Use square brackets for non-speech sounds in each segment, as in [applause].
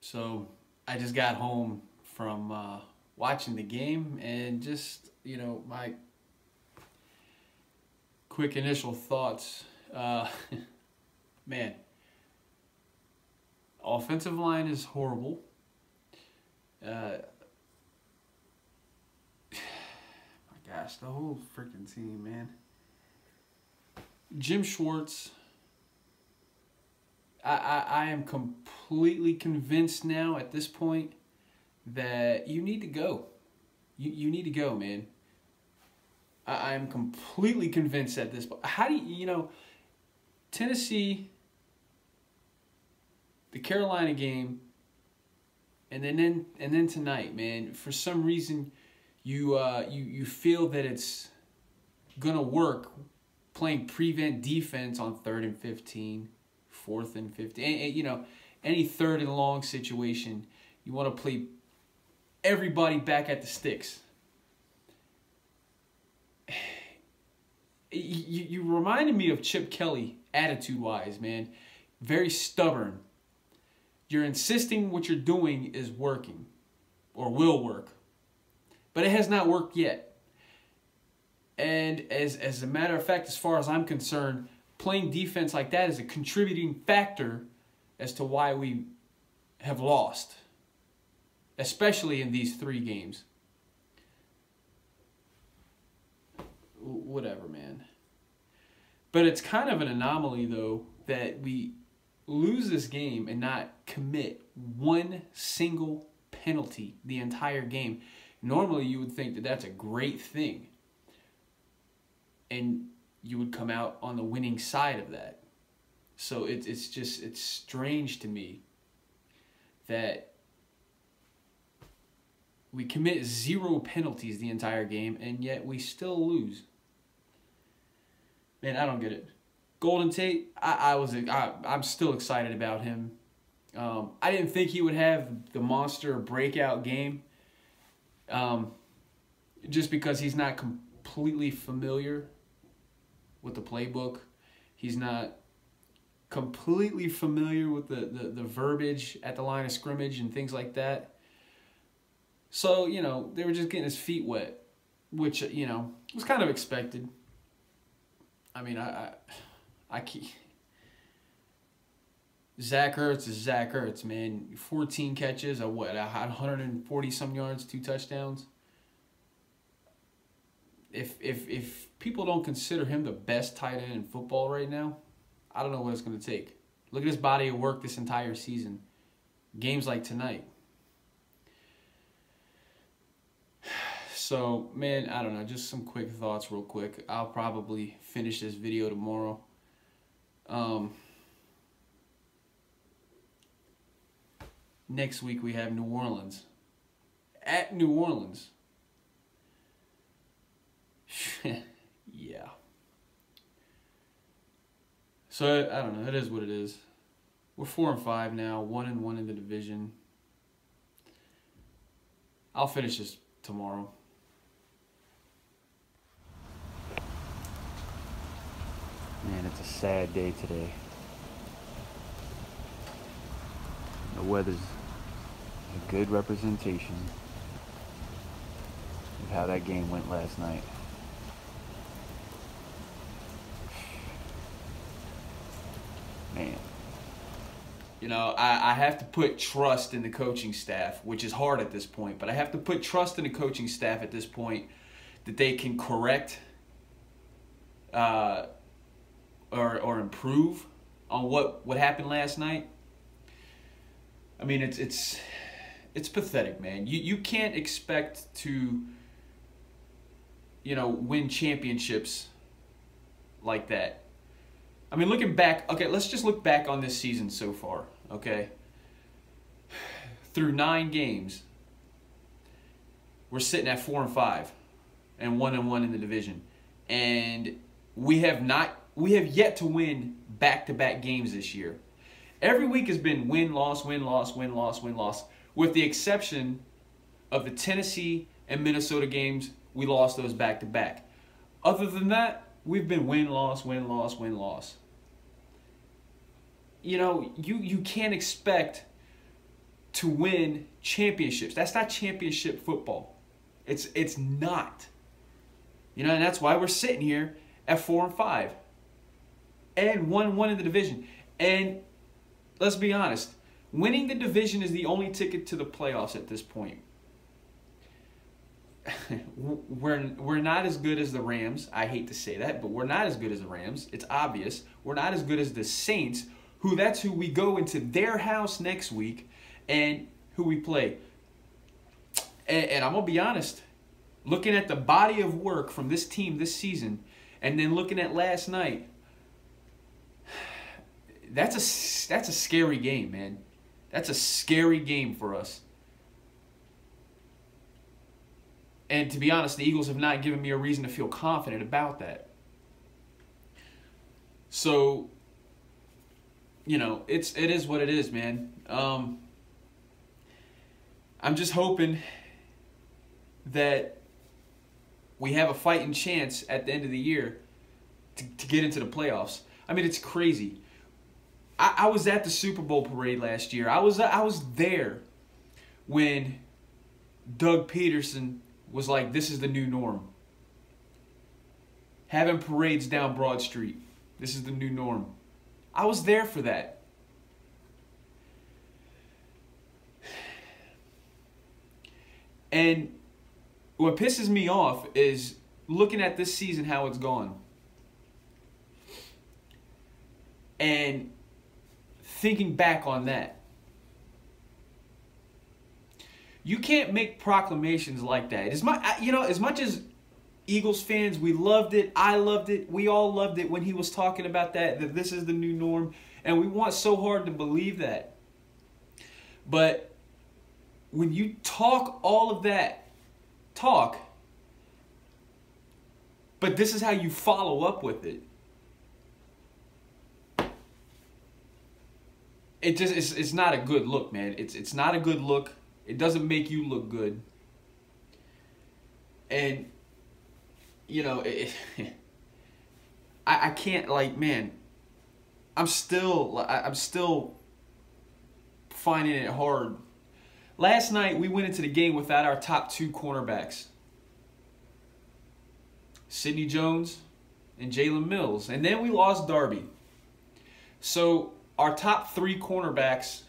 So I just got home from uh, watching the game and just, you know, my quick initial thoughts. Uh, [laughs] man, offensive line is horrible. Uh, [sighs] my gosh, the whole freaking team, man. Jim Schwartz. I, I, I am completely convinced now at this point that you need to go. You, you need to go, man. I, I'm completely convinced at this point. How do you, you know, Tennessee, the Carolina game, and then, then and then tonight, man. For some reason, you uh, you you feel that it's gonna work playing prevent defense on third and 15, fourth and 15, and, and, you know, any third and long situation, you want to play everybody back at the sticks. [sighs] You, you reminded me of Chip Kelly attitude wise, man. Very stubborn. You're insisting what you're doing is working or will work, but it has not worked yet. And as, as a matter of fact, as far as I'm concerned, playing defense like that is a contributing factor as to why we have lost, especially in these three games. Whatever, man. But it's kind of an anomaly, though, that we lose this game and not commit one single penalty the entire game. Normally, you would think that that's a great thing and you would come out on the winning side of that. So it's it's just it's strange to me that we commit zero penalties the entire game and yet we still lose. Man, I don't get it. Golden Tate, I, I was I, I'm still excited about him. Um, I didn't think he would have the monster breakout game. Um, just because he's not completely familiar with the playbook. He's not completely familiar with the, the, the verbiage at the line of scrimmage and things like that. So, you know, they were just getting his feet wet, which, you know, was kind of expected. I mean, I, I, I. Zach Ertz is Zach Ertz, man. 14 catches, a what, 140 some yards, two touchdowns if if if people don't consider him the best tight end in football right now, I don't know what it's going to take. Look at his body of work this entire season. Games like tonight. [sighs] So, man, I don't know, just some quick thoughts real quick. I'll probably finish this video tomorrow. Um, next week we have New Orleans. At New Orleans. [laughs] [laughs] yeah. So I don't know. It is what it is. We're four and five now, one and one in the division. I'll finish this tomorrow. Man, it's a sad day today. The weather's a good representation of how that game went last night. You know, I, I have to put trust in the coaching staff, which is hard at this point, but I have to put trust in the coaching staff at this point that they can correct uh, or, or improve on what, what happened last night. I mean, it's it's it's pathetic, man. You you can't expect to you know win championships like that I mean, looking back, okay, let's just look back on this season so far, okay? Through nine games, we're sitting at four and five, and one and one in the division, and we have not, we have yet to win back-to-back games this year. Every week has been win, loss, win, loss, win, loss, win, loss, with the exception of the Tennessee and Minnesota games. We lost those back-to-back. Other than that, we've been win loss win loss win loss you know you you can't expect to win championships. That's not championship football. It's it's not. You know, and that's why we're sitting here at four and five. And one one in the division. And let's be honest, winning the division is the only ticket to the playoffs at this point. We're we're not as good as the Rams. I hate to say that, but we're not as good as the Rams. It's obvious. We're not as good as the Saints, who that's who we go into their house next week and who we play. And, and I'm gonna be honest, looking at the body of work from this team this season, and then looking at last night, [sighs] that's a that's a scary game, man. That's a scary game for us. And to be honest, the Eagles have not given me a reason to feel confident about that. So, you know, it's it is what it is, man. Um, I'm just hoping that we have a fighting chance at the end of the year to, to get into the playoffs. I mean, it's crazy. I, I was at the Super Bowl parade last year. I was I was there when Doug Pederson was like, this is the new norm. Having parades down Broad Street, this is the new norm. I was there for that. And what pisses me off is looking at this season, how it's gone. And thinking back on that. You can't make proclamations like that. As much, you know, as much as Eagles fans, we loved it. I loved it. We all loved it when he was talking about that, that this is the new norm. And we want so hard to believe that. But when you talk all of that talk, but this is how you follow up with it. It just it's, it's not a good look, man. It's it's not a good look. It doesn't make you look good. And, you know, it, [laughs] I, I can't, like, man, I'm still, I'm still finding it hard. Last night, we went into the game without our top two cornerbacks. Sidney Jones and Jalen Mills. And then we lost Darby. So our top three cornerbacks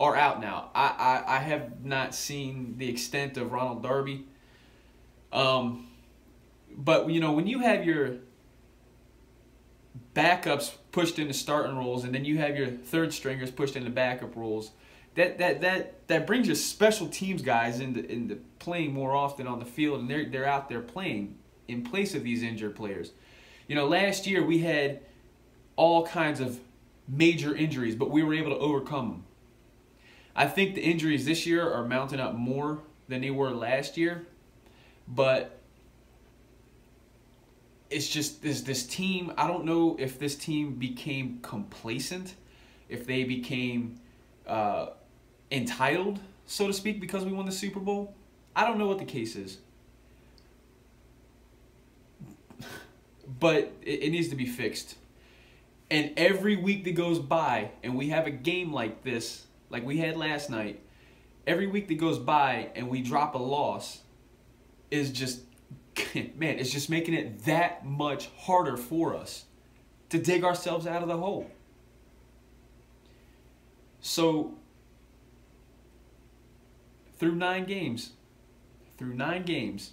are out now. I, I, I have not seen the extent of Ronald Darby. Um, but you know when you have your backups pushed into starting roles, and then you have your third stringers pushed into backup roles, that that that that brings your special teams guys into into playing more often on the field, and they're they're out there playing in place of these injured players. You know, last year we had all kinds of major injuries, but we were able to overcome them. I think the injuries this year are mounting up more than they were last year, but it's just this this team. I don't know if this team became complacent, if they became uh, entitled, so to speak, because we won the Super Bowl. I don't know what the case is, but it, it needs to be fixed. And every week that goes by, and we have a game like this like we had last night, every week that goes by and we drop a loss is just, [laughs] man, it's just making it that much harder for us to dig ourselves out of the hole. So, through nine games, through nine games,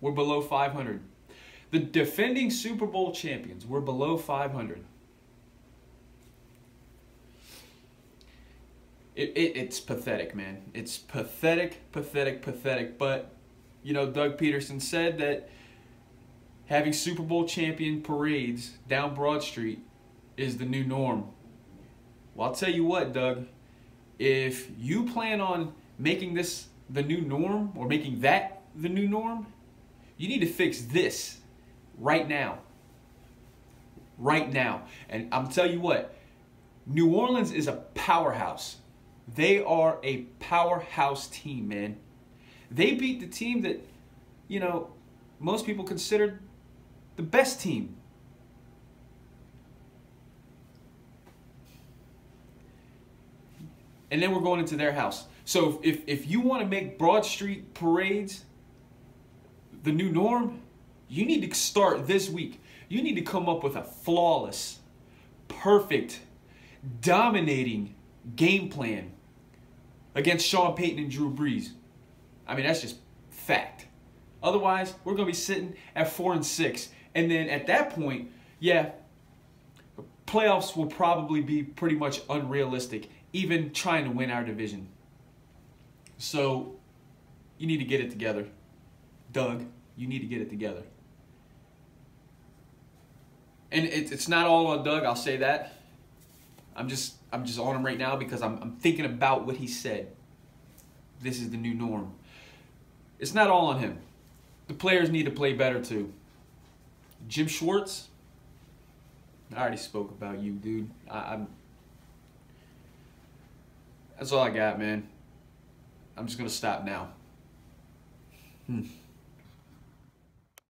we're below 500. The defending Super Bowl champions, we're below 500. It, it, it's pathetic, man. It's pathetic, pathetic, pathetic. But, you know, Doug Pederson said that having Super Bowl champion parades down Broad Street is the new norm. Well, I'll tell you what, Doug. If you plan on making this the new norm or making that the new norm, you need to fix this right now. Right now. And I'm tell you what, New Orleans is a powerhouse. They are a powerhouse team, man. They beat the team that, you know, most people considered the best team. and then we're going into their house. So if if you want to make Broad Street parades the new norm, you need to start this week. You need to come up with a flawless, perfect, dominating game plan against Sean Payton and Drew Brees. I mean, that's just fact. Otherwise, we're going to be sitting at 4 and 6. And then at that point, yeah, playoffs will probably be pretty much unrealistic, even trying to win our division. So, you need to get it together. Doug, you need to get it together. And it, it's not all on Doug, I'll say that. I'm just I'm just on him right now because I'm, I'm thinking about what he said. This is the new norm. It's not all on him. The players need to play better too. Jim Schwartz, I already spoke about you, dude. I, am That's all I got, man. I'm just gonna stop now. Hmm.